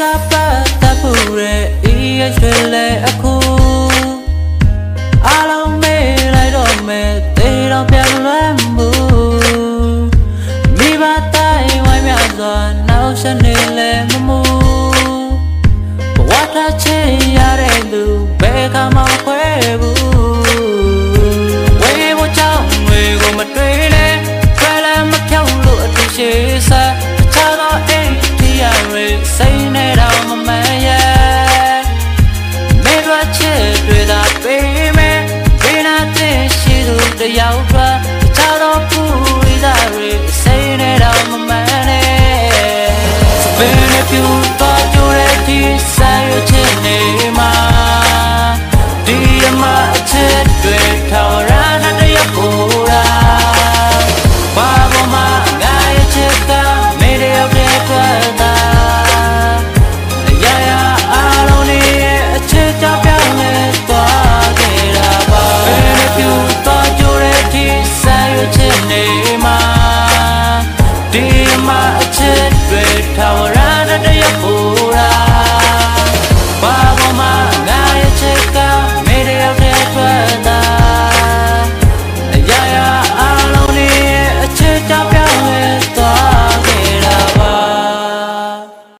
ကပတ်သက်ဖို့ရဲ့အေးရွှေလဲအခုအားလုံးမေးလိုက်တော့မယ်တေတော့ပြန်လွမ်းမှုမိဘတိုင်းဝိုင်းမြစွာနောက်ဆက်နေလဲမမှုဘဝတစ်ချိန်ရတဲ့သူဘယ်ကမှ ထွက်ချက်တွေသာပေးမယ်ဘေးနာတဲ့ရှိသူတယောက်ထွက်တခြားတော့ပူရီသာရီစိတ်နဲ့တော့မမှန်နဲ့စပင်းနဲ့ပြူတော့ကြိုးတဲ့ဒီဆိုင်ရချက်နေမှာဒီမှာအချက်တွေထောင်